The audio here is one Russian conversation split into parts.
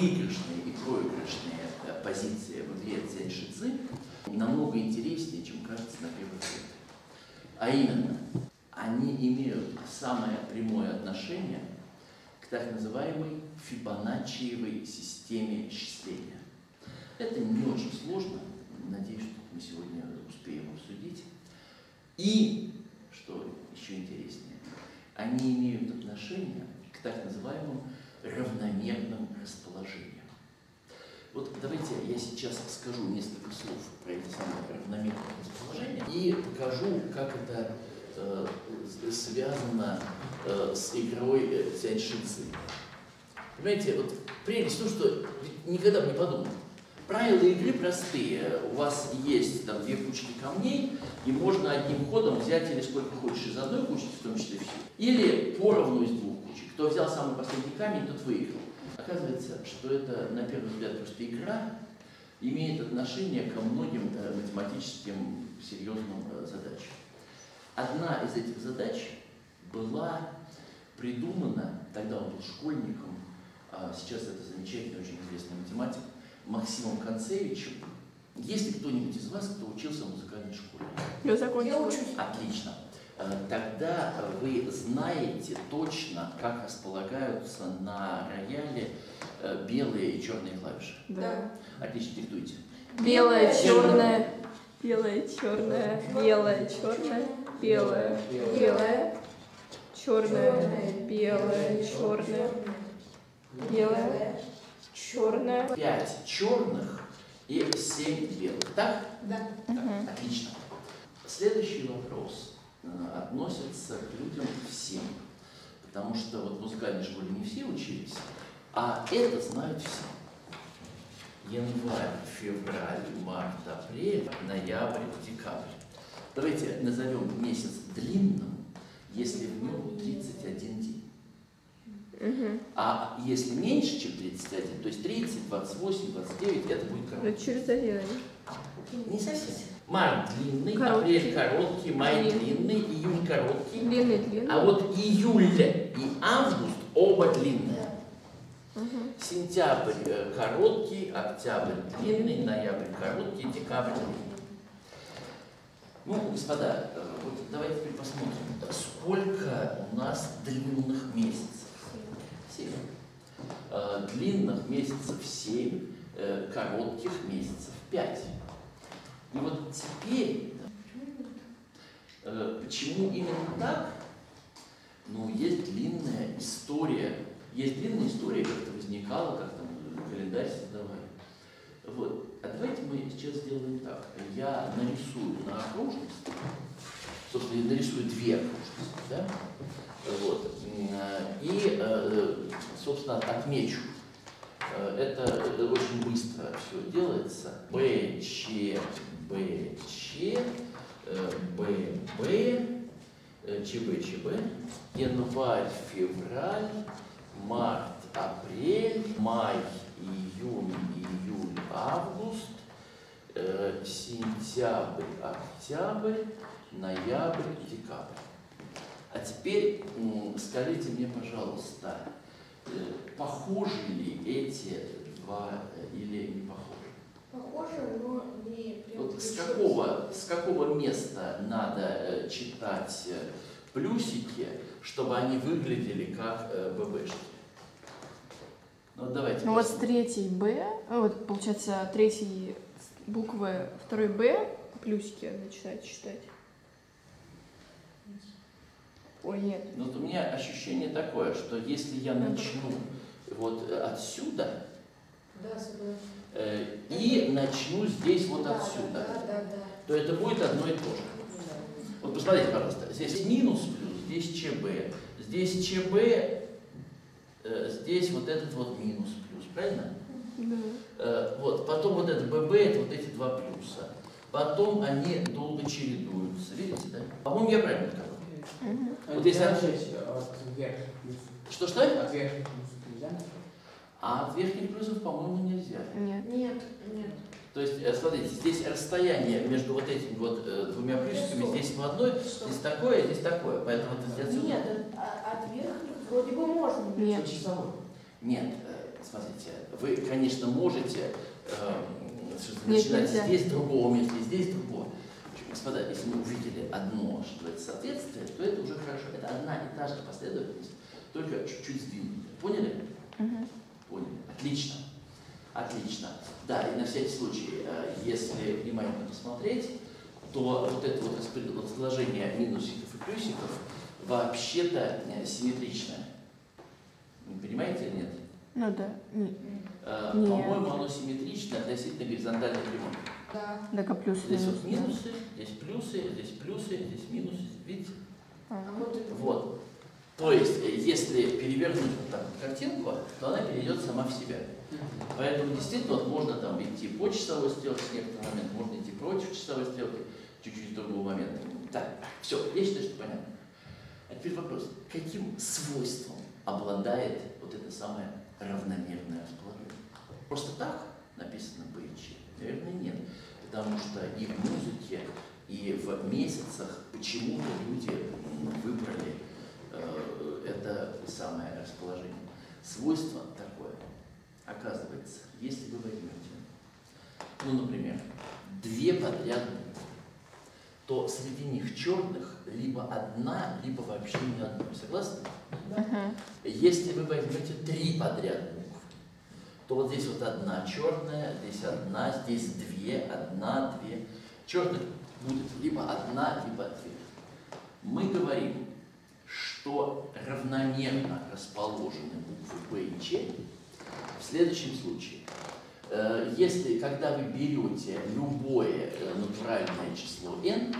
выигрышные и проигрышные э, позиции в игре Цзянь Шицзы намного интереснее, чем кажется на первый взгляд. А именно, они имеют самое прямое отношение к так называемой фибоначчиевой системе исчисления. Это не очень сложно, надеюсь, что мы сегодня успеем обсудить. И, что еще интереснее, они имеют отношение к так называемым равномерным расположениям. Вот давайте я сейчас скажу несколько слов про это самое равномерное расположение и покажу, как это э, связано э, с игрой э, Цяньшицы. Понимаете, вот прелесть в том, что никогда бы не подумал. Правила игры простые. У вас есть там две кучки камней, и можно одним ходом взять или сколько хочешь из одной кучки, в том числе все, или поровну из двух. Кто взял самый последний камень, тот выиграл. Оказывается, что это, на первый взгляд, просто игра, имеет отношение ко многим э, математическим серьезным э, задачам. Одна из этих задач была придумана, тогда он был школьником, а сейчас это замечательный, очень известный математик, Максимом Концевичем. Есть ли кто-нибудь из вас, кто учился в музыкальной школе? Я закончила. Я учусь. Отлично. Э, Тогда вы знаете точно, как располагаются на рояле э, белые и черные клавиши. Да. Отлично, диктуйте. Белая, черная, белая, черная, белая, черная, белая, белая, черная, белая, черная, белая, черная. Пять черных и семь белых. Так? Да. Так, Отлично. Следующий вопрос э, относится к людям всем. Потому что вот в музыкальной школе не все учились, а это знают все. Январь, февраль, март, апрель, ноябрь, декабрь. Давайте назовем месяц длинным, если в нем 31 день. Угу. А если меньше, чем 31, то есть 30, 28, 29, это будет короткий. Это через один. Не совсем. Март длинный, Короткий. апрель короткий, май Длинный. длинный, июнь короткий. Длинный, длинный. А вот июль и август оба длинные. Мгм. Сентябрь э, короткий, октябрь длинный, ноябрь короткий, декабрь длинный. Ну, господа, э, вот давайте теперь посмотрим, сколько у нас длинных месяцев. Семь. Э, Длинных месяцев семь, коротких месяцев пять. И вот теперь, э, почему именно так? Ну, есть длинная история, есть длинная история, как это возникало, как там календарь создавали. Вот. А давайте мы сейчас сделаем так. Я нарисую на окружность, собственно, я нарисую две окружности, да? Вот. М, И, э, собственно, отмечу. Э, Это э, очень быстро все делается. Б, Ч, Б, Ч, э, э, январь, февраль, март, апрель, май, июнь, июль, август, сентябрь, октябрь, ноябрь, декабрь. А теперь скажите мне, пожалуйста, похожи ли эти два э, или не похожи? Похоже, но не прям Вот с какого, с какого места надо э, читать э, плюсики, чтобы они выглядели как ББшки? Ну вот давайте. Ну вот с третьей Б, вот получается третьей буквы второй Б плюсики начинать читать. Ой, нет. Ну, вот у меня ощущение такое, что если я начну вот э, отсюда Да, э, и начну здесь вот Да, отсюда, Да, да, да. то это будет одно и то же. Вот посмотрите, пожалуйста, здесь минус плюс, здесь ЧБ, здесь ЧБ, э, здесь вот этот вот минус плюс, правильно? Да. Э, вот, потом вот это ББ, это вот эти два плюса. Потом они долго чередуются, видите, да? По-моему, я правильно сказал. Мгм. Вот если- начать от верхних плюсов. Что-что? От верхних плюсов нельзя? А от верхних плюсов, по-моему, нельзя. Нет. Нет, нет. То есть, э, смотрите, здесь расстояние между вот этими вот э, двумя плюсиками, здесь в одной, Что? здесь такое, здесь такое. Поэтому это здесь отсюда. Нет, от, от верхних вроде бы можно. Нет. Часовой. Нет, э, смотрите, вы, конечно, можете э, Нет, начинать нельзя. здесь другого места, здесь другого. Господа, если мы увидели одно, что это соответствие, то это одна и та же последовательность, только чуть-чуть сдвинутая. Поняли? Мгм. Поняли. Отлично. Отлично. Да, и на всякий случай, э, если внимательно посмотреть, то вот это вот расположение минусиков и плюсиков вообще-то э, симметричное. Вы понимаете или нет? Ну да. Не- Э. По-моему, оно симметрично относительно горизонтальной прямой. Да. Так, а плюс Здесь вот минусы, здесь плюсы, здесь плюсы, здесь минусы. Видите? Вот. То есть, э, если перевернуть вот так картинку, то она перейдет сама в себя. Поэтому действительно вот можно там идти по часовой стрелке в некоторый момент, можно идти против часовой стрелки чуть-чуть другого момента. Так, все, я считаю, что понятно. А теперь вопрос, каким свойством обладает вот это самое равномерное расположение? Просто так написано яче? Наверное, нет. Потому что и в музыке, и в месяцах почему-то люди выбрали э, это самое расположение. Свойство такое. Оказывается, если вы возьмете, ну, например, две подряд то среди них черных либо одна, либо вообще ни одной. Согласны? Мгм. Если вы возьмете три подряд буквы, то вот здесь вот одна черная, здесь одна, здесь две, одна, две. Черных будет либо одна, либо две. Мы говорим, что равномерно расположены буквы Б и Ч в следующем случае. Э, Если, когда вы берете любое э, натуральное число n,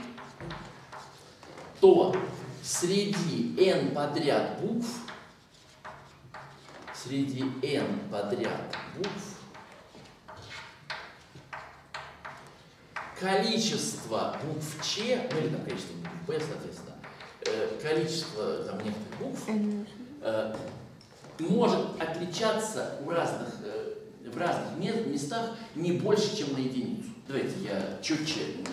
то среди n подряд букв, среди n подряд букв, количество букв Ч, ну или там количество букв Б, соответственно, э, количество там некоторых букв э, может отличаться у разных, э, в разных ме- местах не больше, чем на единицу. Давайте я четче это.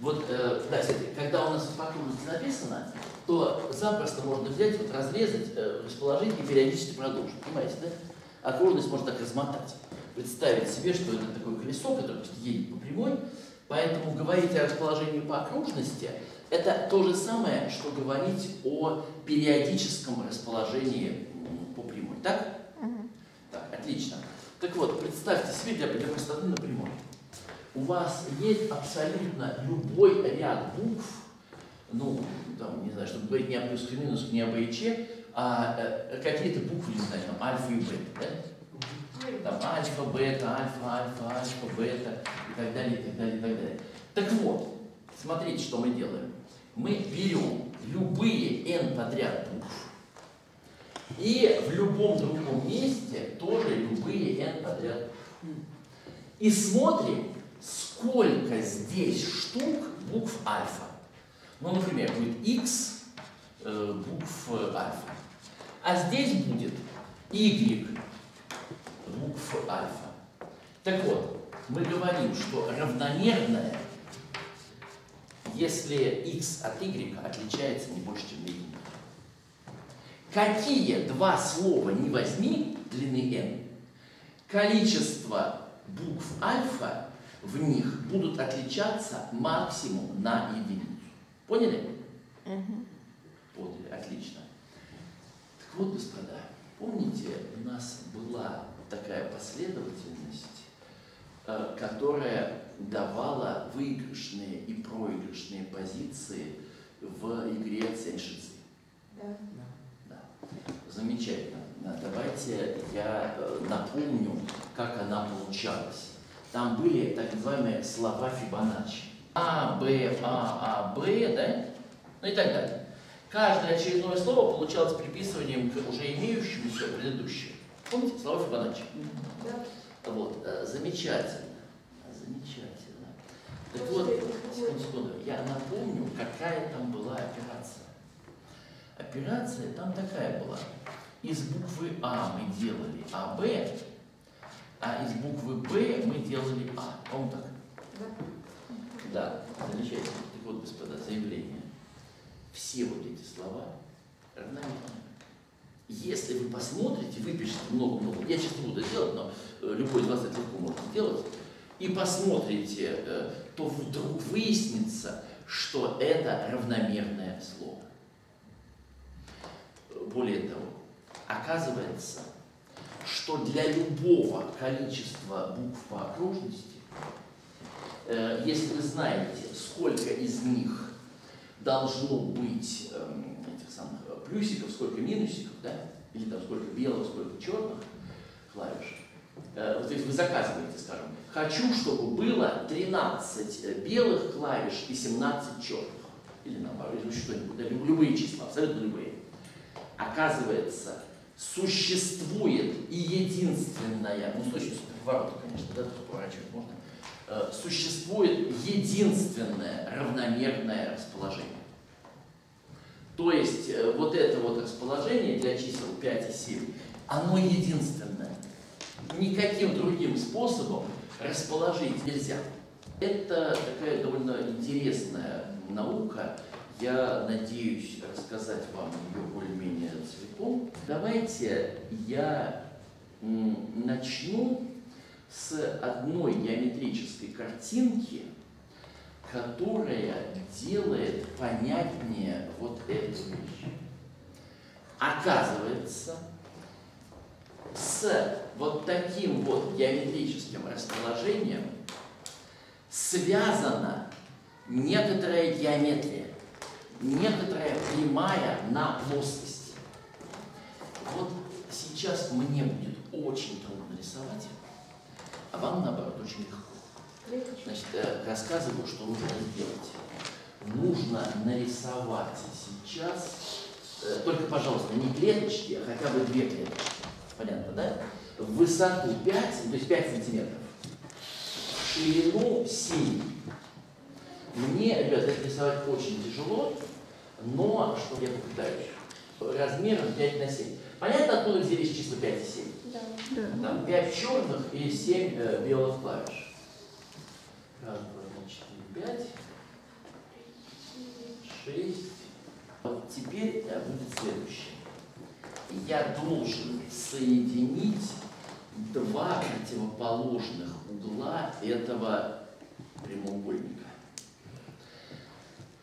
Вот, э, кстати, когда у нас по окружности написано, то запросто можно взять, вот разрезать, э, расположить и периодически продолжить. Понимаете, да? Окружность можно так размотать. Представить себе, что это такое колесо, которое едет по прямой. Поэтому говорить о расположении по окружности – это то же самое, что говорить о периодическом расположении по прямой. Так? Мгм. Так, отлично. Так вот, представьте себе для, для простоты на прямой. У вас есть абсолютно любой ряд букв, ну, там, не знаю, чтобы говорить не о плюс и минус, не об и ч, а э, какие-то буквы, не знаю, там, альфа и бета, да? Там альфа, бета, альфа, альфа, альфа, бета и так далее, и так далее, и так далее. Так вот, смотрите, что мы делаем. Мы берем любые n подряд букв и в любом другом месте тоже любые n подряд. И смотрим, сколько здесь штук букв альфа. Ну, например, будет x э, букв э, альфа. А здесь будет y букв альфа. Так вот, мы говорим, что равномерное, если x от y отличается не больше, чем на единицу. Какие два слова не возьми длины n, количество букв альфа в них будут отличаться максимум на единицу. Поняли? Мгм. Поняли, отлично. Так вот, господа, помните, у нас была такая последовательность, э, которая давала выигрышные и проигрышные позиции в игре Ценшицы. Да. Да. Замечательно. Да, Давайте я э, напомню, как она получалась. Там были так называемые слова Фибоначчи. А, Б, А, А, Б, да? Ну и так далее. Каждое очередное слово получалось приписыванием к уже имеющемуся предыдущему. Помните слова Фибоначчи? Да. Вот, э, замечательно. Замечательно. Так вот, секунду, секунду, я напомню, какая там была операция. Операция там такая была. Из буквы А мы делали АБ, а из буквы Б мы делали А. По-моему, так? Да. Да, замечательно. Так вот, господа, заявление. Все вот эти слова равномерны. Если вы посмотрите, выпишите много-много, я сейчас не буду делать, но э, любой из вас это легко может сделать, и посмотрите, э, то вдруг выяснится, что это равномерное слово. Более того, оказывается, что для любого количества букв по окружности, э, если вы знаете, сколько из них должно быть эм, самых э, плюсиков, сколько минусиков, да, или там сколько белых, сколько черных клавиш, э, вот если вы заказываете, скажем, хочу, чтобы было 13 белых клавиш и 17 черных, или наоборот, или что-нибудь, да, любые числа, абсолютно любые. Оказывается, существует и единственная, ну, с точностью поворота, конечно, да, тут поворачивать можно, э, существует единственное равномерное расположение. То есть э, вот это вот расположение для чисел 5 и 7, оно единственное. Никаким другим способом расположить нельзя. Это такая довольно интересная наука, я надеюсь рассказать вам ее более-менее целиком. Давайте я начну с одной геометрической картинки, которая делает понятнее вот эту вещь. Оказывается, с вот таким вот геометрическим расположением связана некоторая геометрия некоторая прямая на плоскости. Вот сейчас мне будет очень трудно рисовать, а вам, наоборот, очень легко. Значит, э, рассказываю, что нужно сделать. Нужно нарисовать сейчас, э, только, пожалуйста, не клеточки, а хотя бы две клеточки. Понятно, да? В высоту 5, то есть 5 сантиметров, в ширину 7. Мне, ребят, это рисовать очень тяжело, но, что я попытаюсь, размером 5 на 7. Понятно, откуда взялись числа 5 и 7? Да. да. Там 5 черных и 7 э, белых клавиш. Раз, два, три, четыре, пять, шесть. Вот теперь будет следующее. Я должен соединить два противоположных угла этого прямоугольника.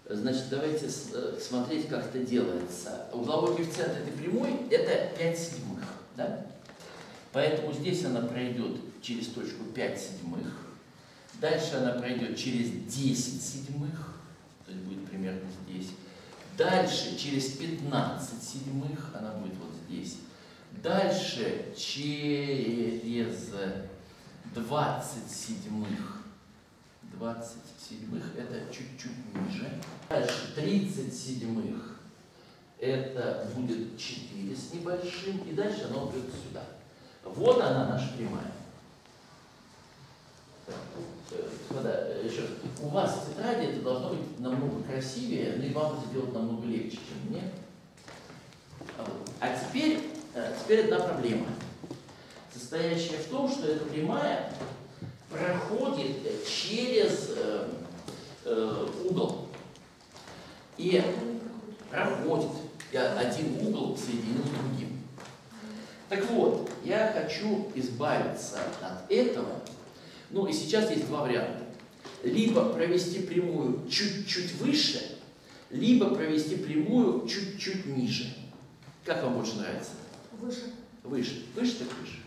Значит, давайте э, смотреть, как это делается. Угловой коэффициент этой прямой – это 5 седьмых. Да? Поэтому здесь она пройдет через точку 5 седьмых. Дальше она пройдет через 10 седьмых, то есть будет примерно здесь. Дальше через 15 седьмых, она будет вот здесь. Дальше через 20 седьмых, 20 седьмых это чуть-чуть ниже. Дальше 30 седьмых это будет 4 с небольшим, и дальше оно будет сюда. Вот она наша прямая. Господа, еще раз. У вас в тетради это должно быть намного красивее, но и вам это делать намного легче, чем мне. А теперь, э, теперь одна проблема, состоящая в том, что эта прямая проходит через э, э, угол. И проходит. Я один угол соединил с другим. Так вот, я хочу избавиться от этого. Ну и сейчас есть два варианта. Либо провести прямую чуть-чуть выше, либо провести прямую чуть-чуть ниже. Как вам больше нравится? Выше. Выше. Выше так выше.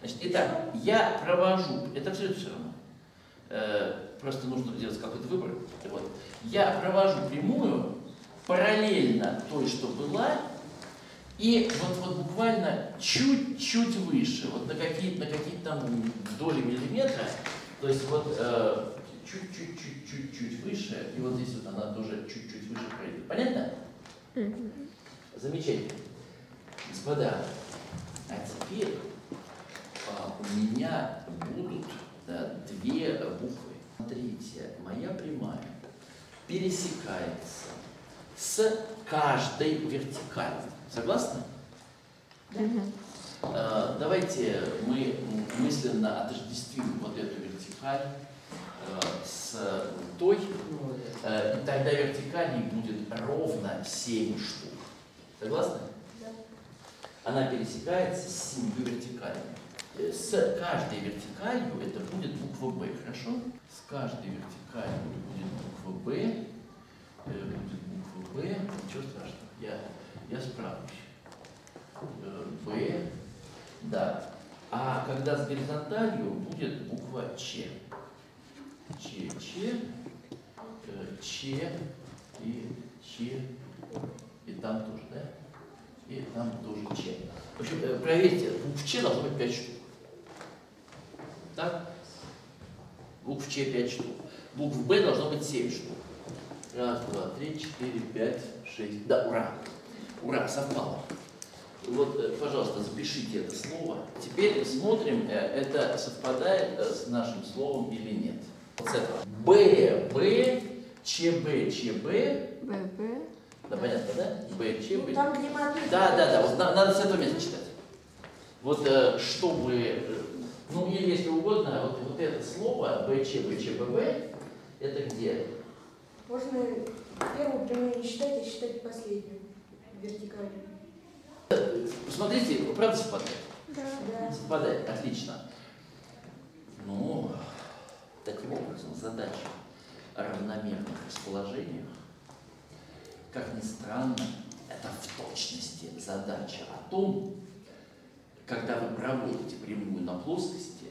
Значит, итак, я провожу, это все все равно, э, просто нужно делать какой-то выбор. Вот. Я провожу прямую параллельно той, что была, и вот, вот буквально чуть-чуть выше, вот на какие-то на какие там доли миллиметра, то есть вот э, чуть-чуть-чуть-чуть-чуть выше, и вот здесь вот она тоже чуть-чуть выше пройдет. Понятно? Замечательно. Господа, а теперь а, у меня будут да, две буквы. Смотрите, моя прямая пересекается с каждой вертикалью. Согласны? Да. А, давайте мы мысленно отождествим вот эту вертикаль а, с той, а, и тогда вертикалей будет ровно 7 штук. Согласны? Да. она пересекается с семью вертикалями. Э, С каждой вертикалью это будет буква Б, хорошо? С каждой вертикалью будет буква Б, э, будет буква Б, ничего страшного, я, я справлюсь. Э, Б, да. А когда с горизонталью будет буква Ч. Ч, Ч, э, Ч и Ч, и там тоже, да? И там тоже Ч. В общем, э, проверьте, букв Ч должно быть 5 штук. Так? Букв Ч 5 штук. Букв Б должно быть 7 штук. Раз, два, три, четыре, пять, шесть. Да, ура! Ура, совпало. Вот, э, пожалуйста, запишите это слово. Теперь смотрим, э, это совпадает э, с нашим словом или нет. Вот с этого. Б, Б, ЧБ, ЧБ. ББ. Да, понятно, да? Б, Ч, Ну, Б. там, где мы Да, да, да, вот на- надо с этого места читать. Вот чтобы, ну или если угодно, вот, вот это слово БЧ, БЧ, ББ, это где? Можно первую прямую не считать, а считать последнюю вертикальную. Посмотрите, правда совпадает? Да. Да. Совпадает, отлично. Ну, таким образом, задача о равномерных расположениях, как ни странно, это в точности задача о том, когда вы проводите прямую на плоскости,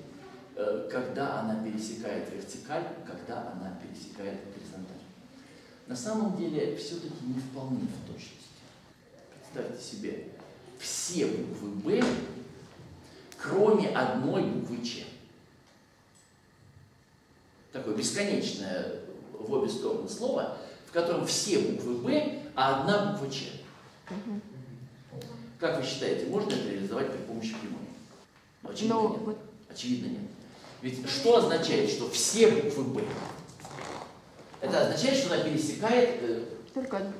э, когда она пересекает вертикаль, когда она пересекает горизонталь. На самом деле, все-таки не вполне в точности. Представьте себе, все буквы «Б» кроме одной буквы Ч. Такое бесконечное в обе стороны слово, в котором все буквы Б, а одна буква Ч. Как вы считаете, можно это реализовать при помощи прямой? Ну, Очевидно, Но нет. вот Очевидно, нет. Ведь что означает, что все буквы Б? Это означает, что она пересекает э, только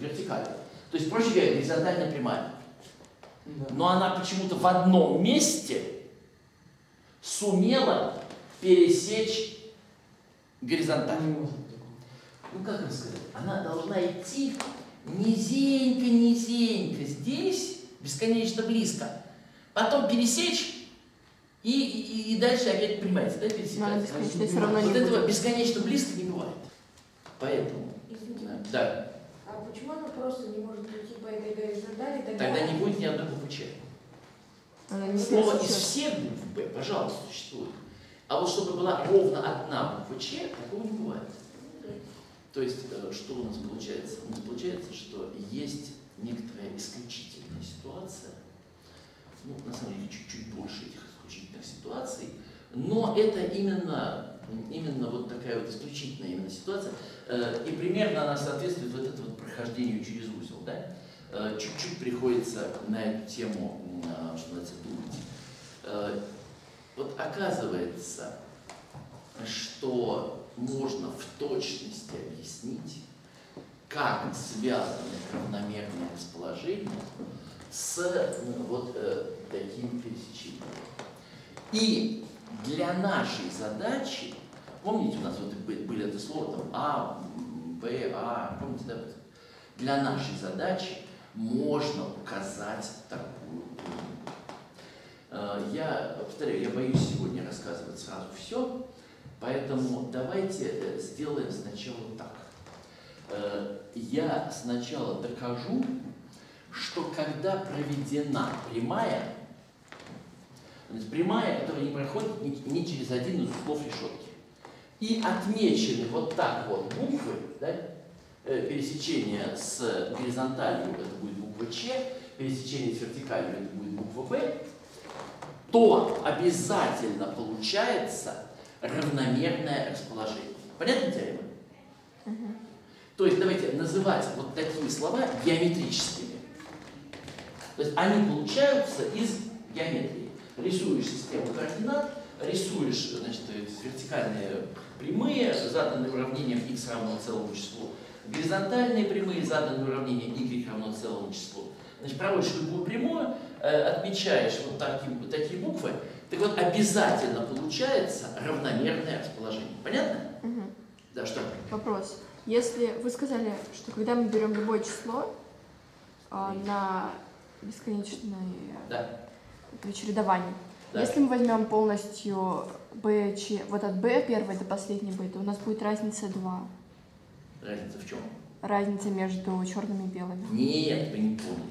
вертикально. То есть, проще говоря, горизонтальная прямая. Да. но она почему-то в одном месте сумела пересечь горизонталь. Ну как вам сказать, она должна идти низенько-низенько здесь, бесконечно близко, потом пересечь и, и, и дальше опять, понимаете, да, равно не Вот этого бесконечно близко не бывает. Поэтому, Извините, да, а почему она просто не может уйти по этой горизонтали? тогда не будет ни одной буквы Ч. Она не Слово из всех букв Б, пожалуйста, существует. А вот чтобы была ровно одна буква Ч, такого не бывает. То есть, э, что у нас получается? У нас получается, что есть некоторая исключительная ситуация, ну, на самом деле, чуть-чуть больше этих исключительных ситуаций, но это именно, именно вот такая вот исключительная именно ситуация, Э, и примерно она соответствует вот этому вот прохождению через узел, да? Э, Чуть-чуть приходится на эту тему, а, что называется, думать. Э, Вот оказывается, что можно в точности объяснить, как связаны равномерные расположения с ну, вот э, таким пересечением. И для нашей задачи, помните, у нас вот бы- были это слово там А, Б, А, помните, да? Для нашей задачи можно указать такую линию. Э, Я повторяю, я боюсь сегодня рассказывать сразу все, поэтому давайте э, сделаем сначала так. Э, Я сначала докажу, что когда проведена прямая, то есть прямая, которая не проходит ни, ни через один из углов решетки, и отмечены вот так вот буквы, да, э, пересечение с горизонталью это будет буква Ч, пересечение с вертикалью это будет буква Б, то обязательно получается равномерное расположение. Понятно, теорема? То есть давайте называть вот такие слова геометрическими. То есть они получаются из геометрии. Рисуешь систему координат, рисуешь значит, вертикальные прямые, заданные уравнением x равно целому числу, горизонтальные прямые, заданные уравнением y равно целому числу. Значит, проводишь любую прямую, э, отмечаешь вот такие, вот такие буквы, так вот обязательно получается равномерное расположение. Понятно? Мгм. Да, что? Вопрос. Если вы сказали, что когда мы берем любое число а, на бесконечное Да. Это чередование. Да. Если мы возьмем полностью B, Ч, вот от B первой до последней B, то у нас будет разница 2. Разница в чем? Разница между черными и белыми. Нет, вы не поняли.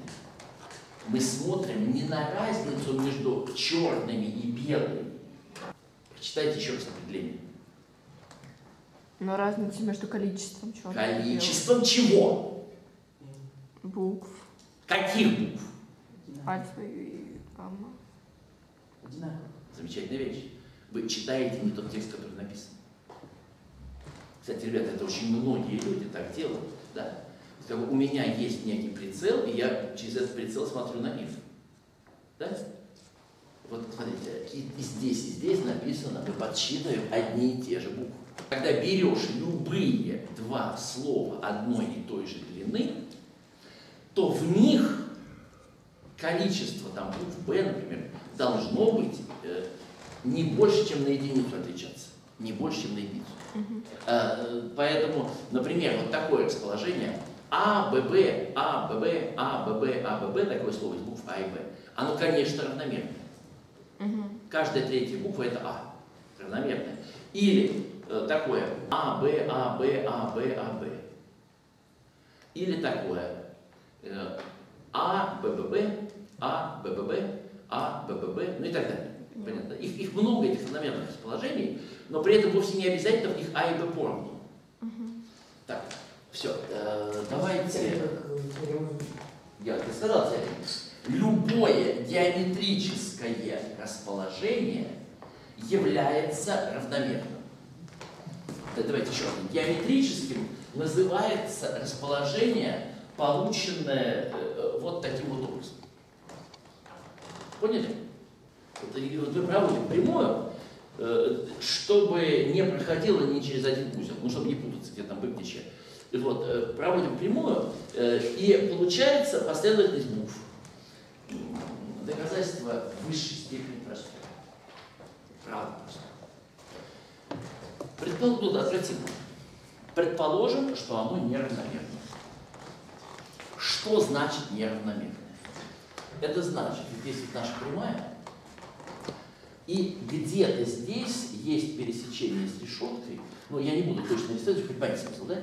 Мы смотрим не на разницу между черными и белыми. Прочитайте еще раз определение. Но разница между количеством черных Количеством чего? букв, Каких букв? альфа и. Одинаково. Замечательная вещь. Вы читаете не тот текст, который написан. Кстати, ребята, это очень многие люди так делают. Да? Как у меня есть некий прицел, и я через этот прицел смотрю на мир. Да? Вот смотрите, и, и здесь, и здесь написано, мы подсчитываем одни и те же буквы. Когда берешь любые два слова одной и той же длины, то в них количество там букв Б, например, должно быть э, не больше, чем на единицу отличаться. Не больше, чем на единицу. Э, Поэтому, например, вот такое расположение А, Б, Б, А, Б, Б, А, Б, Б, А, Б, Б, такое слово из букв А и Б, оно, конечно, равномерно. Мгм. Каждая третья буква это А, равномерная. Или э, такое А, Б, А, Б, А, Б, А, Б. Или такое э, А, Б, Б, Б, А, Б, Б, Б, А, Б, Б, Б, ну и так далее. Понятно? Их, их много, этих равномерных расположений, но при этом вовсе не обязательно в них А и Б поровну. Так, все, давайте... Э, теорема Я ты сказал, Царин, любое геометрическое расположение является равномерным. Да, давайте еще раз. Геометрическим называется расположение, полученное э, вот таким вот образом. Поняли? Вот мы проводим прямую, э, чтобы не проходило ни через один узел, ну, чтобы не путаться, где там быть, че. И Вот, э, проводим прямую, э, и получается последовательность букв. Доказательство высшей степени простое. Правда простое. Предположим, ну, да, отвратимо. Предположим, что оно неравномерно. Что значит неравномерное? Это значит, здесь вот наша прямая, и где-то здесь есть пересечение с решеткой, но я не буду точно рисовать, чтобы понимать смысл, да?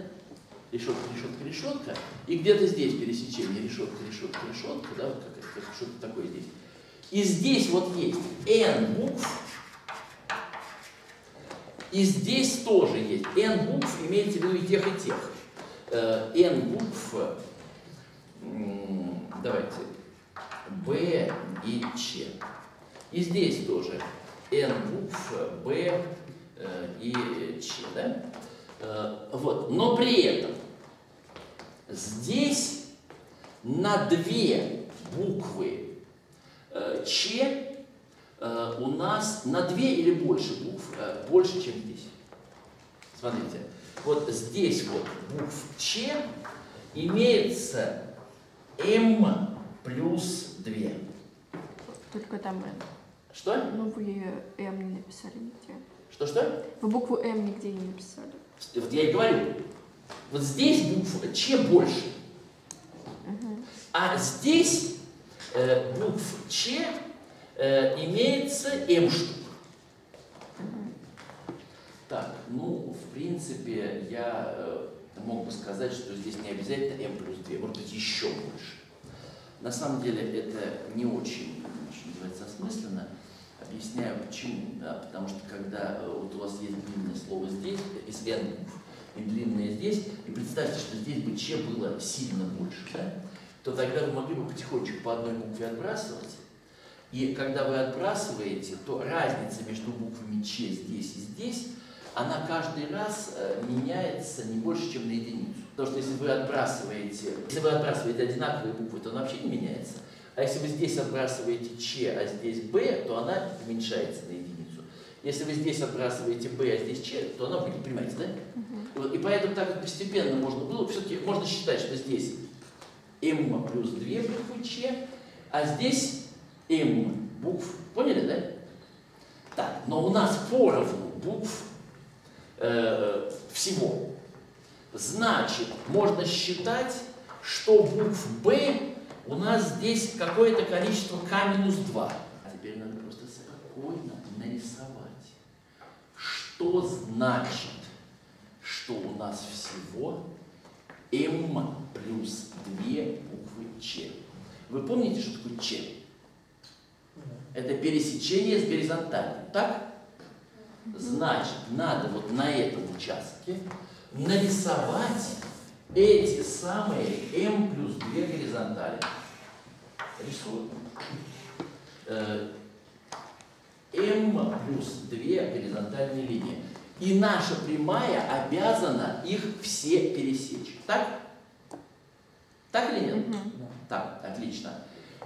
Решетка, решетка, решетка, и где-то здесь пересечение решетка, решетка, решетка, да, вот как, как что-то такое здесь. И здесь вот есть n букв, и здесь тоже есть n букв, имеется в виду и тех, и тех. Э, n букв, давайте, b и ч. И здесь тоже n букв, b э, и ч, да? Э, Вот. Но при этом здесь на две буквы э, ч у нас на две или больше букв больше, чем здесь. Смотрите, вот здесь вот букв Ч имеется М плюс 2. Только там N. Что? Ну, вы М не написали нигде. Что-что? Вы букву М нигде не написали. Вот я и говорю. Вот здесь буква Ч больше. А здесь э, букв Ч э, имеется М штук. Так, ну, в принципе, я э, мог бы сказать, что здесь не обязательно m плюс 2, может быть, еще больше. На самом деле это не очень, что называется, осмысленно. Объясняю почему. Да? Потому что когда э, вот у вас есть длинное слово здесь, из n и длинное здесь, и представьте, что здесь бы ч было сильно больше, да? то тогда вы могли бы потихонечку по одной букве отбрасывать, и когда вы отбрасываете, то разница между буквами Ч здесь и здесь, она каждый раз э, меняется не больше, чем на единицу. Потому что если вы отбрасываете, если вы отбрасываете одинаковые буквы, то она вообще не меняется. А если вы здесь отбрасываете Ч, а здесь Б, то она уменьшается на единицу. Если вы здесь отбрасываете Б, а здесь Ч, то она будет, понимаете, да? Вот, И поэтому так постепенно можно было, все-таки можно считать, что здесь М плюс 2 буквы Ч, а здесь М букв. Поняли, да? Так, но у нас поровну букв э, всего. Значит, можно считать, что букв Б У нас здесь какое-то количество k минус 2. А теперь надо просто спокойно нарисовать, что значит, что у нас всего m плюс 2 буквы ч. Вы помните, что такое ч? Это пересечение с горизонталью, так? Значит, надо вот на этом участке нарисовать эти самые m плюс 2 горизонтали. Рисуем. Э, m плюс 2 горизонтальные линии. И наша прямая обязана их все пересечь. Так? Так или нет? Мгм. Так, отлично.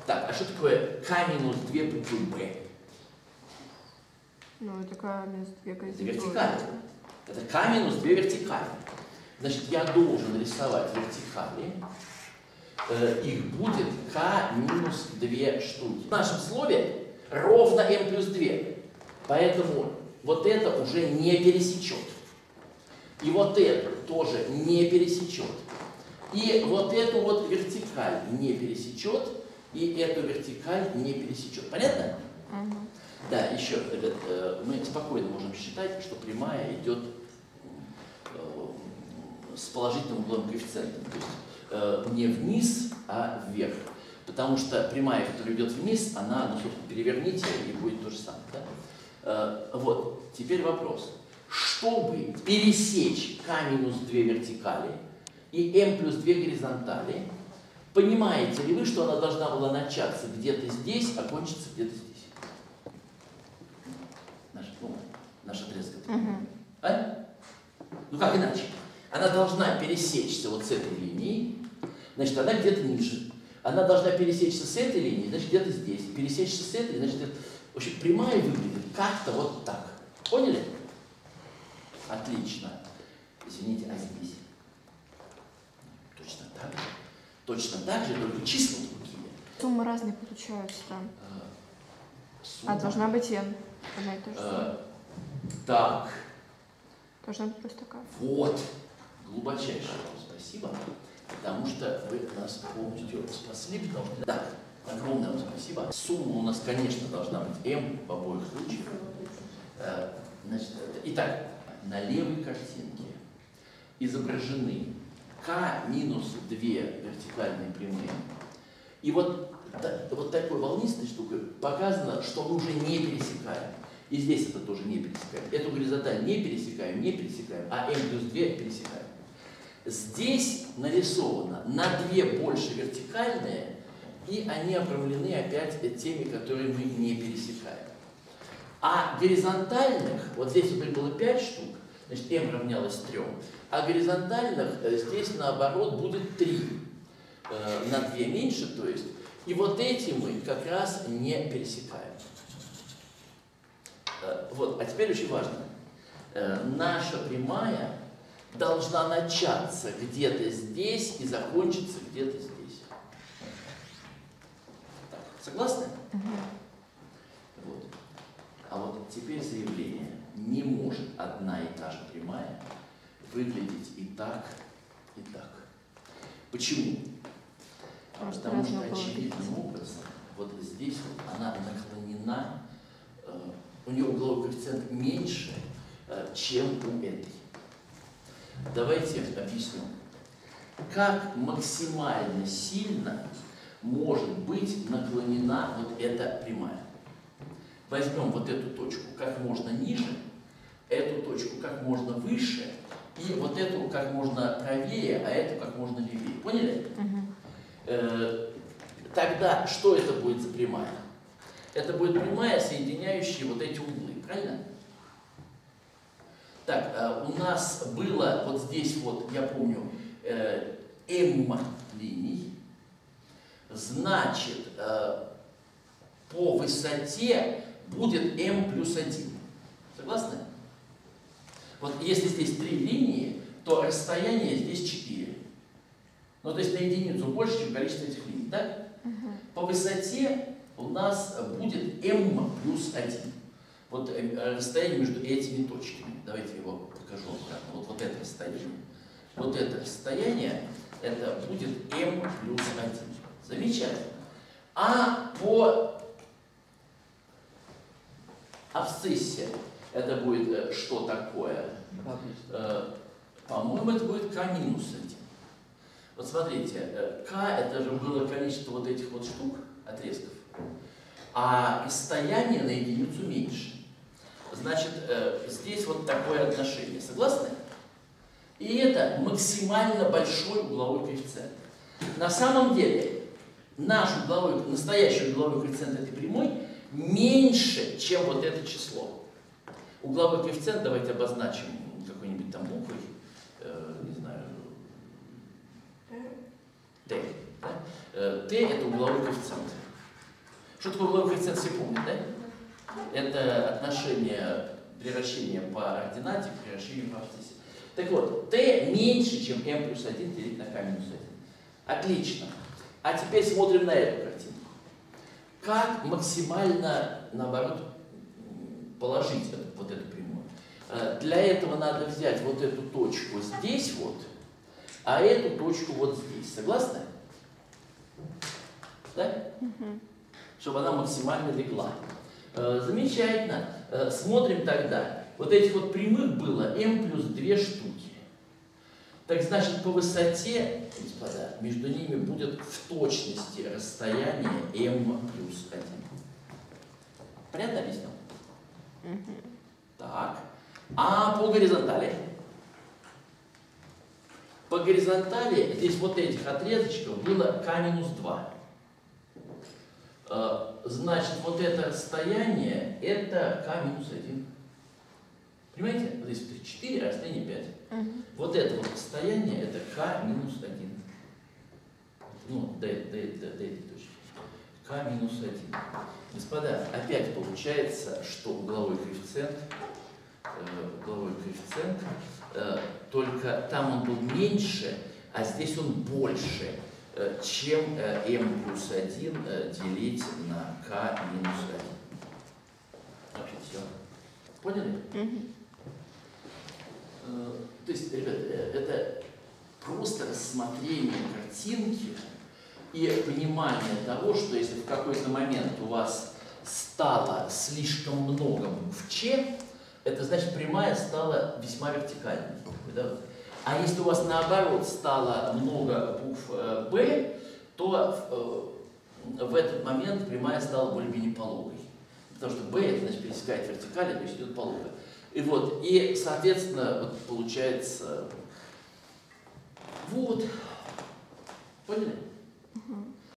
Так, а что такое k минус 2 буквы b? Ну, это такая минус две Это вертикаль. Это минус 2 вертикали. Значит, я должен рисовать вертикали. Э, их будет k минус 2 штуки. В нашем слове ровно m плюс 2. Поэтому вот это уже не пересечет. И вот это тоже не пересечет. И вот эту вот вертикаль не пересечет, и эту вертикаль не пересечет. Понятно? Мгм. Да, еще э, мы спокойно можем считать, что прямая идет э, с положительным угловым коэффициентом. То есть э, не вниз, а вверх. Потому что прямая, которая идет вниз, она, ну, собственно, переверните, и будет то же самое. Да? Вот, теперь вопрос. Чтобы пересечь k минус 2 вертикали и m плюс 2 горизонтали, понимаете ли вы, что она должна была начаться где-то здесь, а кончиться где-то здесь? Наш, ну, наш отрезок. этого. Мгм. А? Ну как иначе? Она должна пересечься вот с этой линией, значит, она где-то ниже. Она должна пересечься с этой линией, значит, где-то здесь. Пересечься с этой, значит, это... В общем, прямая выглядит как-то вот так. Поняли? Отлично. Извините, а здесь? Точно так же. Точно так же, только числа другие. Суммы разные получаются там. Э, А сумма, должна быть n. Одна и та же сумма. Так, Должна быть просто такая. Вот. Глубочайшее вам спасибо, потому что вы нас полностью спасли, потому что... Да, огромное вам спасибо. Сумма у нас, конечно, должна быть m в обоих случаях. Э, Значит, итак, на левой картинке изображены k минус 2 вертикальные прямые. И вот, вот такой волнистой штукой показано, что мы уже не пересекаем. И здесь это тоже не пересекаем. Эту горизонталь не пересекаем, не пересекаем, а m плюс 2 пересекаем. Здесь нарисовано на две больше вертикальные, и они обрамлены опять теми, которые мы не пересекаем. А горизонтальных, вот здесь вот было 5 штук, значит, m равнялось 3, а горизонтальных э, здесь наоборот будет 3, э, на 2 меньше, то есть, и вот эти мы как раз не пересекаем. Э, Вот, а теперь очень важно. Э, Наша прямая должна начаться где-то здесь и закончиться где-то здесь. Так, согласны? Вот. А вот теперь заявление. Не может одна и та же прямая выглядеть и так, и так. Почему? Потому что очевидным образом вот здесь вот она наклонена, у нее угловой коэффициент меньше, э, чем у этой. Давайте объясню. Как максимально сильно может быть наклонена вот эта прямая? Возьмем вот эту точку как можно ниже, эту точку как можно выше, и вот эту как можно правее, а эту как можно левее. Поняли? Мгм. Э, Тогда что это будет за прямая? Это будет прямая, соединяющая вот эти углы, правильно? Так, э, у нас было вот здесь вот, я помню, э, М линий. Значит, э, по высоте будет М плюс 1. Согласны? Вот если здесь три линии, то расстояние здесь 4. Ну, то есть на единицу больше, чем количество этих линий, так? Мгм. По высоте у нас будет m плюс 1. Вот э, расстояние между этими точками. Давайте его покажу обратно. Вот, вот это расстояние. Вот это расстояние, это будет m плюс 1. Замечательно. А по абсциссе это будет э, что такое? Э, По-моему, это будет k минус 1. Вот смотрите, k это же было количество вот этих вот штук, отрезков, а расстояние на единицу меньше. Значит, э, здесь вот такое отношение. Согласны? И это максимально большой угловой коэффициент. На самом деле, наш угловой, настоящий угловой коэффициент этой прямой меньше, чем вот это число. Угловой коэффициент давайте обозначим какой-нибудь там буквой, э, не знаю, Т. Да? Э, Т это угловой коэффициент. Что такое угловой коэффициент, все да? Это отношение превращения по ординате к превращению по абсциссе. Так вот, t меньше, чем m плюс 1 делить на k минус 1. Отлично. А теперь смотрим на эту картинку. Как максимально, наоборот, положить вот эту прямую? Э, Для этого надо взять вот эту точку здесь вот, а эту точку вот здесь. Согласны? Да? Чтобы она максимально легла. Э, Замечательно. Э, Смотрим тогда. Вот этих вот прямых было m плюс 2 штуки. Так значит, по высоте, господа, между ними будет в точности расстояние m плюс 1. Понятно объяснил? Так. А по горизонтали? По горизонтали здесь вот этих отрезочков было k минус 2. Э, Значит, вот это расстояние, это k минус 1. Понимаете? Вот здесь 4, а расстояние 5. Вот это вот расстояние, это k минус 1. Ну, до, до, до, до этой точки. k минус 1. Господа, опять получается, что угловой коэффициент, э, угловой коэффициент, э, только там он был меньше, а здесь он больше, чем э, m плюс 1 э, делить на k минус 1. Вообще все. Поняли? Э, То есть, ребята, э, это просто рассмотрение картинки и понимание того, что если в какой-то момент у вас стало слишком много букв Ч, это значит прямая стала весьма вертикальной. да. А если у вас наоборот стало много букв э, Б, то э, в этот момент прямая стала более-менее пологой. Потому что B это значит пересекает вертикально, то есть идет полога. И вот, и, соответственно, вот получается, вот, поняли?